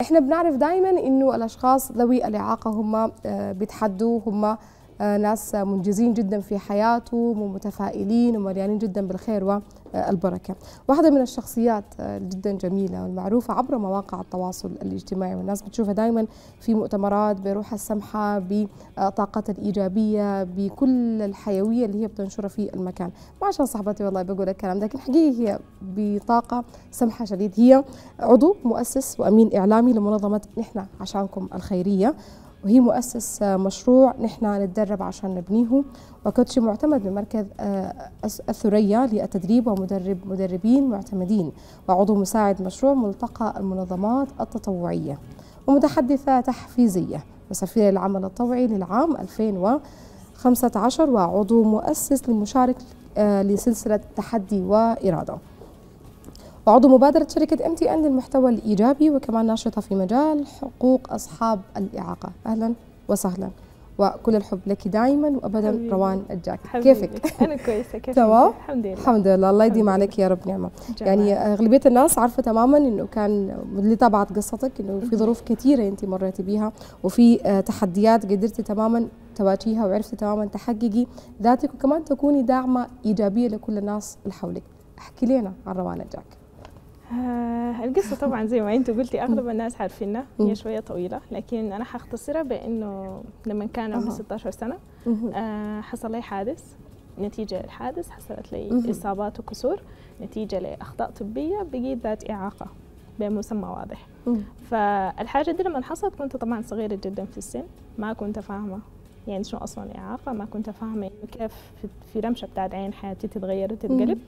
إحنا بنعرف دائما إنه الأشخاص ذوي الإعاقة هم آه، بيتحدوا هم ناس منجزين جدا في حياتهم ومتفائلين ومليانين جدا بالخير والبركة. واحدة من الشخصيات آه، جدا جميلة والمعروفة عبر مواقع التواصل الاجتماعي والناس بتشوفها دائما في مؤتمرات بروحها السمحة بطاقتها الإيجابية بكل الحيوية اللي هي بتنشرها في المكان. ما عشان صاحبتي والله بقول الكلام لكن حقيقي هي بطاقة سمحة شديد هي عضو مؤسس وأمين إعلامي لمنظمة نحن عشانكم الخيرية وهي مؤسس مشروع نحن نتدرب عشان نبنيه. وكوتشي معتمد بمركز الثريا للتدريب ومدرب مدربين معتمدين. وعضو مساعد مشروع ملتقى المنظمات التطوعية ومتحدثة تحفيزية وسفير العمل الطوعي للعام 2015 وعضو مؤسس للمشارك لسلسلة تحدي وإرادة. وعضو مبادرة شركة MTN للمحتوى الإيجابي وكمان ناشطة في مجال حقوق أصحاب الإعاقة. أهلا وسهلا. وكل الحب لك دائما وابدا حبيبي. روان الجاكي حبيبي. كيفك؟ أنا كويسة. كيف تمام؟ الحمد لله. الحمد لله. الله يديم عليك يا رب. نعمة. يعني أغلبية الناس عارفة تماما إنه كان اللي تابعت قصتك إنه في ظروف كثيرة أنت مريتي بيها وفي آه، تحديات قدرتي تماما تواجهيها وعرفتي تماما تحققي ذاتك وكمان تكوني داعمة إيجابية لكل الناس اللي حولك. احكي لنا عن روان الجاك. آه القصة طبعا زي ما انت قلتي أغلب الناس عارفينها. هي شوية طويلة لكن أنا حختصرها بإنه لما كان عمري أها. 16 سنة. آه حصل لي حادث نتيجة للحادث حصلت. لي إصابات وكسور نتيجة لأخطاء طبية بقيت ذات إعاقة بمسمى واضح. فالحاجة دي لما حصلت كنت طبعا صغيرة جدا في السن ما كنت فاهمة يعني شنو أصلا إعاقة ما كنت فاهمة كيف في- في رمشة بتاعت عين حياتي تتغير وتتقلب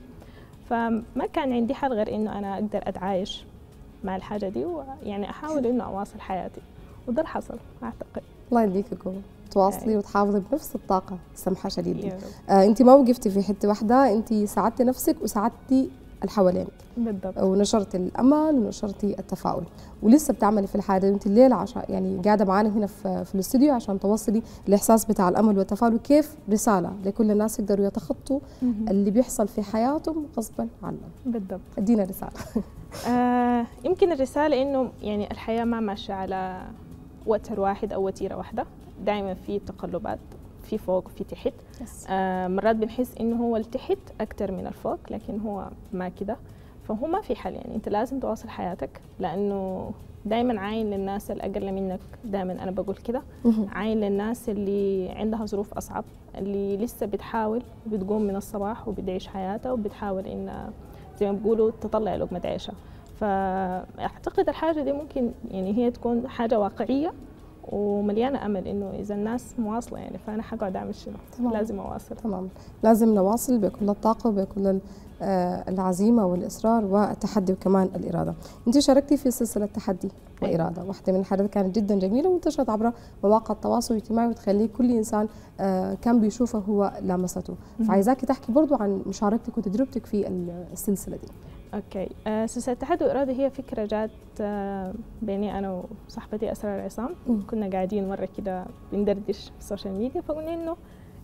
فما كان عندي حل غير إنه أنا أقدر أتعايش مع الحاجة دي ويعني أحاول إنه أواصل حياتي. وده اللي حصل أعتقد. الله يديك القوة. تواصلي أي. وتحافظي بنفس الطاقة السمحه شديد دي يا رب. آه انت ما وقفتي في حتة واحدة انت ساعدتي نفسك وساعدتي اللي حوالينك بالضبط. ونشرتي الأمل ونشرتي التفاؤل. ولسه بتعملي في الحاجة انت الليلة عشان يعني قاعدة معانا هنا في, في الاستوديو عشان توصلي الإحساس بتاع الأمل والتفاؤل وكيف رسالة لكل الناس يقدروا يتخطوا. اللي بيحصل في حياتهم غصبا عنهم. بالضبط. ادينا رسالة. آه يمكن الرسالة إنه يعني الحياة ما ماشية على وتر واحد أو وتيرة واحدة. دائما في تقلبات. في فوق وفي تحت. آه مرات بنحس إنه هو التحت أكتر من الفوق لكن هو ما كده. فهو ما في حل يعني أنت لازم تواصل حياتك لأنه دائما عاين للناس الأقل منك. دائما أنا بقول كده. عاين للناس اللي عندها ظروف أصعب اللي لسه بتحاول بتقوم من الصباح وبتعيش حياتها وبتحاول إن زي ما بيقولوا تطلع لقمة عيشها. فأعتقد الحاجة دي ممكن يعني هي تكون حاجة واقعية ومليانة أمل إنه إذا الناس مواصلة يعني فأنا حقعد أعمل شنو؟ تمام. لازم أواصل. تمام. لازم نواصل بكل الطاقة وبكل آه، العزيمة والإصرار والتحدي وكمان الإرادة. أنت شاركتي في سلسلة تحدي أيوة. وإرادة. واحدة من الحاجات كانت جدا جميلة وانتشرت عبر مواقع التواصل الاجتماعي وتخلي كل إنسان آه، كان بيشوفه هو لامسته. فعايزاكي تحكي برضو عن مشاركتك وتجربتك في السلسلة دي. أوكي آه، سلسلة تحدي وإرادة هي فكرة جات آه، بيني أنا وصاحبتي أسرار عصام مم. كنا قاعدين مرة كده بندردش في ال social media فقلنا إنه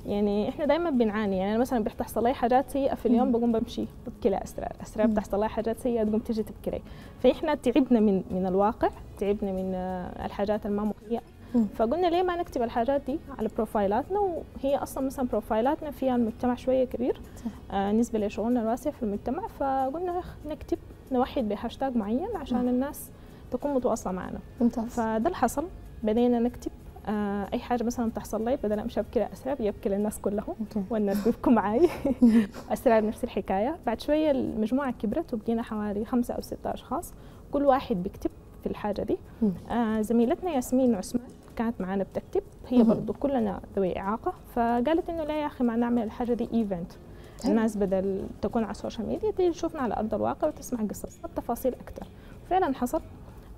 يعني إحنا دائما بنعاني يعني أنا مثلا بتحصل لي حاجات سيئة في اليوم. بقوم بمشي ببكي لاسرار اسرار مم. بتحصل لي حاجات سيئة تقوم تجي تبكي لي فإحنا تعبنا من من الواقع تعبنا من آه، الحاجات الما مهيئه. فقلنا ليه ما نكتب الحاجات دي على بروفايلاتنا وهي أصلا مثلا بروفايلاتنا فيها المجتمع شوية كبير. آه نسبة لشغلنا الواسع في المجتمع فقلنا نكتب نوحد بهاشتاج معين عشان. الناس تكون متواصلة معنا ممتاز فده اللي حصل بدينا نكتب آه أي حاجة مثلا تحصل لي بدل امشي ابكي لاسرار يبكي للناس كلهم. والناس بيبكوا معي أسرار نفس الحكاية بعد شوية المجموعة كبرت وبقينا حوالي خمسة أو ستة أشخاص كل واحد بيكتب في الحاجة دي. آه زميلتنا ياسمين عثمان كانت معانا بتكتب هي. برضو كلنا ذوي إعاقة فقالت إنه لا يا أخي ما نعمل الحاجة دي event. الناس بدل تكون على ال social media تيجي تشوفنا على أرض الواقع وتسمع قصص التفاصيل أكثر فعلا حصل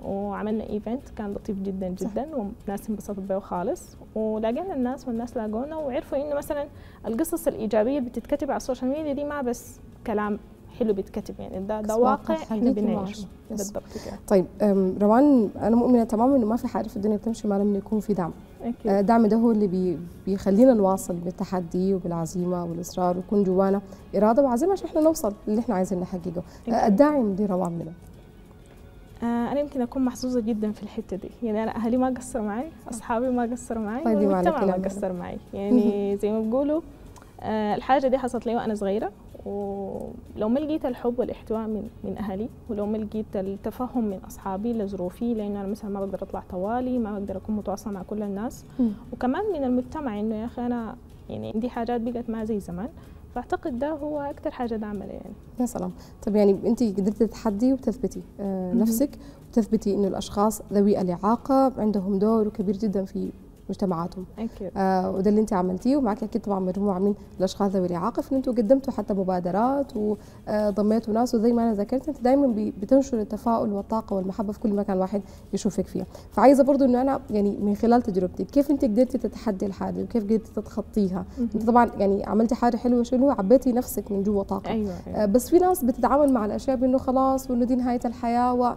وعملنا event كان لطيف جدا. جدا والناس انبسطت به خالص ولقينا الناس والناس لاقونا وعرفوا إنه مثلا القصص الإيجابية اللي بتتكتب على ال social media دي ما بس كلام حلو بيتكتب يعني ده ده واقع إحنا بنعيشه. بالضبط كده. طيب روان أنا مؤمنة تماما إنه ما في حاجة في الدنيا بتمشي ما لم يكون في دعم. أكيد. آه، الدعم ده هو اللي بي بيخلينا نواصل بالتحدي وبالعزيمة والإصرار ويكون جوانا إرادة وعزيمة عشان إحنا نوصل اللي إحنا عايزين نحققه آه، أكيد. الداعم دي روان منه. آه أنا يمكن أكون محظوظة جدا في الحتة دي. يعني أنا أهلي ما قصروا معي أصحابي ما قصروا معي طيب والمجتمع ما قصر معي. يعني زي ما بيقولوا آه الحاجة دي حصلت لي وأنا صغيرة. ولو ما لقيت الحب والاحتواء من من أهلي ولو ما لقيت التفهم من أصحابي لظروفي لأنه أنا مثلا ما بقدر أطلع طوالي ما بقدر أكون متواصلة مع كل الناس مم. وكمان من المجتمع إنه يا أخي أنا يعني عندي حاجات بقت ما زي زمان فأعتقد ده هو أكثر حاجة دعمله يعني يا سلام طب يعني أنت قدرتي تتحدي وتثبتي آه. نفسك وتثبتي إنه الأشخاص ذوي الإعاقة عندهم دور كبير جدا في مجتمعاتهم. أكيد آه وده اللي انت عملتيه ومعك أكيد طبعا مجموعة من الأشخاص ذوي الإعاقة فان أنتم قدمتوا حتى مبادرات وضميتوا ناس وزي ما أنا ذكرت انت دائما بتنشر التفاؤل والطاقة والمحبة في كل مكان واحد يشوفك فيها. فعايزة برضو إنه أنا يعني من خلال تجربتك كيف انت قدرتي تتحدي الحاجة وكيف قدرتي تتخطيها؟ انت طبعا يعني عملتي حاجة حلوة شنو؟ عبيتي نفسك من جوا طاقة. أيوه, أيوة. آه، بس في ناس بتتعامل مع الأشياء بإنه خلاص وإنه دي نهاية الحياة و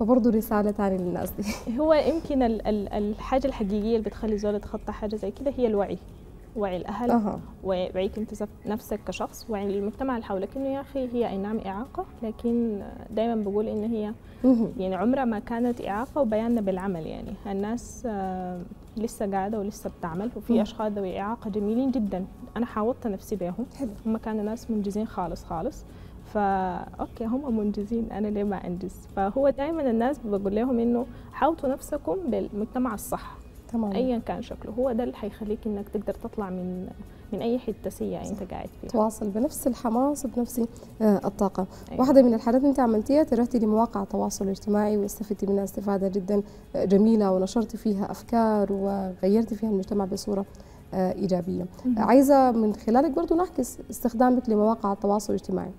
فبرضه رسالة ثانية للناس دي. هو يمكن ال- ال- الحاجة الحقيقية اللي بتخلي الزول يتخطى حاجة زي كده هي الوعي. وعي الأهل أها. ووعيك أنت ذات نفسك كشخص وعي المجتمع اللي حولك إنه يا أخي هي أي نعم إعاقة لكن دائما بقول إن هي. يعني عمرها ما كانت إعاقة وبياننا بالعمل يعني. الناس آه، لسه قاعدة ولسه بتعمل. وفي أشخاص ذوي إعاقة جميلين جدا. أنا حاوطت نفسي بهم حلو. هم كانوا ناس منجزين خالص خالص. فا أوكي هم منجزين. أنا ليه ما أنجز؟ فهو دائما الناس بقول لهم إنه حاوطوا نفسكم بالمجتمع الصح تمام. ايا كان شكله. هو ده اللي حيخليك إنك تقدر تطلع من من أي حتة سيئة أنت قاعد فيها. تواصل بنفس الحماس وبنفس آه، الطاقة. أيوة. واحدة من الحاجات أنت عملتيها رحتي لمواقع التواصل الاجتماعي واستفدتي منها استفادة جدا آه، جميلة ونشرتي فيها أفكار وغيرتي فيها المجتمع بصورة آه، إيجابية. مهم. عايزة من خلالك برضو نعكس استخدامك لمواقع التواصل الاجتماعي.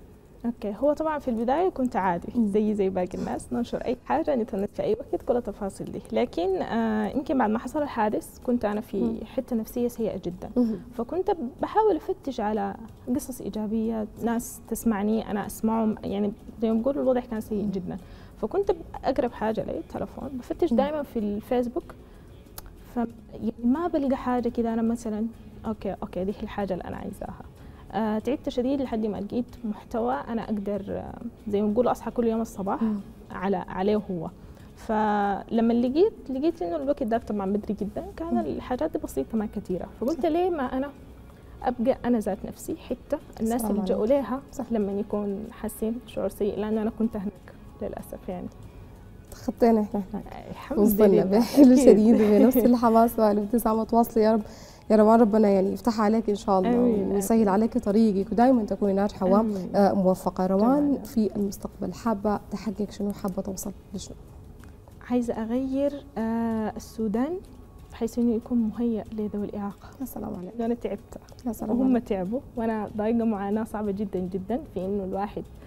أوكي هو طبعا في البداية كنت عادي. زي زي باقي الناس ننشر أي حاجة نتنت في أي وقت كل التفاصيل دي لكن آه يمكن بعد ما حصل الحادث كنت أنا. في حتة نفسية سيئة جدا. فكنت بحاول أفتش على قصص إيجابية ناس تسمعني أنا أسمعهم يعني زي ما بقول الوضع كان سيء. جدا فكنت اقرب حاجة لي التلفون بفتش. دائما في الفيسبوك ف يعني ما بلقى حاجة كده أنا مثلا okay okay دي الحاجة اللي أنا عايزاها تعبت شديد لحد ما لقيت محتوى أنا أقدر آه زي ما بقول أصحى كل يوم الصباح. على عليه هو فلما لقيت لقيت إنه الوقت ده طبعا بدري جدا كان. الحاجات دي بسيطة ما كثيرة فقلت ليه ما أنا أبقى أنا ذات نفسي حتة الناس يلجأوا ليها صح. لما يكون حاسين شعور سيء لأنه أنا كنت هناك للأسف يعني تخطينا إحنا. هناك الحمد وصلنا لله. بحلو. شديد وبنفس الحماس والابتسامة تواصلي يا رب يا روان ربنا يعني يفتحها عليك إن شاء الله آمين. ويسهل عليك طريقك. ودائما تكوني ناجحة. وموفقه روان تمام. في المستقبل حابة تحقق شنو؟ حابة توصل لشنو؟ عايزة أغير آه السودان بحيث إنه يكون مهيأ لذوي الإعاقة. يا سلام عليك. أنا تعبت. يا سلام وهم تعبوا. وأنا ضايقة معاناه صعبة جدا جدا في إنه الواحد آه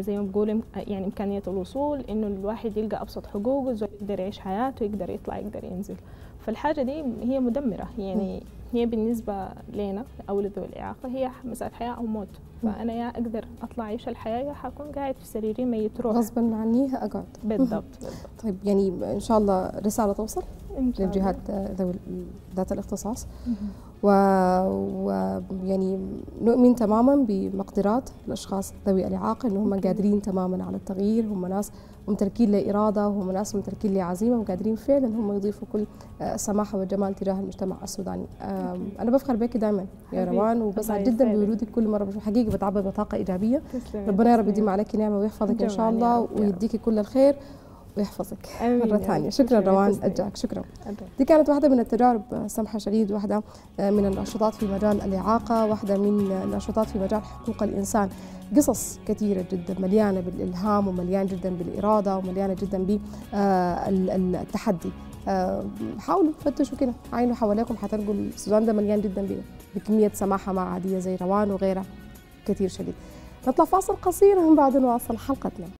زي ما بقول إم- يعني إمكانية الوصول إنه الواحد يلقى أبسط حقوقه يقدر يعيش حياته يقدر يطلع يقدر ينزل. فالحاجة دي هي مدمرة. يعني هي بالنسبة لنا أو لذوي الإعاقة هي مساله حياه أو موت. مم. فأنا يا أقدر أطلع أعيش الحياة يا حكون قاعد في سريري ميت روح غصبا عني أقعد. بالضبط بالضبط. طيب يعني إن شاء الله رسالة توصل؟ إن. للجهات آه، ذوي ذات الاختصاص. ويعني نؤمن تماما بمقدرات الأشخاص ذوي الإعاقة إن هم. قادرين تماما على التغيير هم ناس ممتلكين لإرادة وهم ناس ممتلكين لعزيمة وقادرين فعلا هم يضيفوا كل آه، السماحه والجمال تجاه المجتمع السوداني أنا بفخر بك دائما يا. روان وبسعد جدا. بوجودك كل مرة بشوف حقيقة بتعبر بطاقة إيجابية ربنا يا رب. يديم عليك نعمة ويحفظك إن شاء الله رب، يا رب. ويديك كل الخير ويحفظك يا رب. ثانية. شكرا روان. أجاك. شكرا. دي كانت واحدة من التجارب. آه، سمحة شديد. واحدة آه، من النشاطات في مجال الإعاقة. واحدة من النشاطات في مجال حقوق الإنسان. قصص كثيرة جدا مليانة بالإلهام ومليانة جدا بالإرادة ومليانة جدا بالتحدي حاولوا فتشوا كده. عينوا حواليكم. حتلقوا السودان ده مليان جدا بكمية سماحة ما عادية زي روان وغيرها. كثير شديد. نطلع فاصل قصير. ومن بعد نواصل حلقتنا.